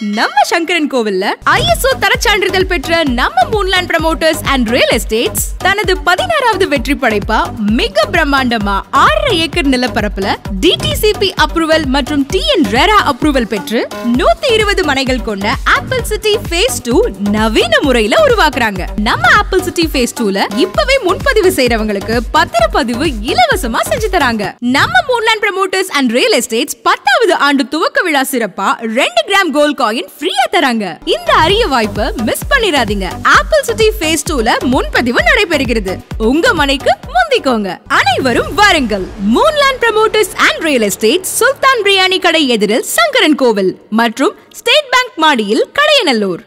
நம்ம சங்கரன் கோவில்ல ஐஎஸ்ஓ தரச்சான்றிதழ் பெற்ற நம்ம Moonland promoters and real estates தனது பதினாறாவது வெற்றி படைப்பா மிக பிரம்மாண்டமா ஆறரை ஏக்கர் நிலப்பரப்புல டிடிசிபி அப்ரூவல் மற்றும் டிஎன் ரெரா அப்ரூவல் பெற்று நூத்தி இருபது மனைகள் கொண்ட ஆப்பிள் சிட்டி ஃபேஸ் டூ நவீன முறையில உருவாக்குறாங்க. நம்ம ஆப்பிள் சிட்டி ஃபேஸ் டூல இப்பவே முன்பதிவு செய்றவங்களுக்கு பத்திரப்பதிவு இலவசமா செஞ்சு தராங்க. நம்ம Moonland promoters and real estates பத்தாவது ஆண்டு துவக்க விழா சிறப்பா ரெண்டு கிராம் கோல்ட் காயின் ஃப்ரீயா தராங்க. இந்த அரிய வாய்ப்பை மிஸ் பண்ணிராதீங்க. ஆப்பிள் சிட்டி ஃபேஸ் 2ல முன்பதிவு நடைபெறுகிறது. உங்க மனைக்கு முந்திக்கோங்க. அனைவரும் வாருங்கள். Moonland promoters and real estate Sultan Biryani கடை எதிரில் சங்கரன் கோவில் மற்றும் ஸ்டேட் பேங்க் மாடியில் கடையநல்லூர்.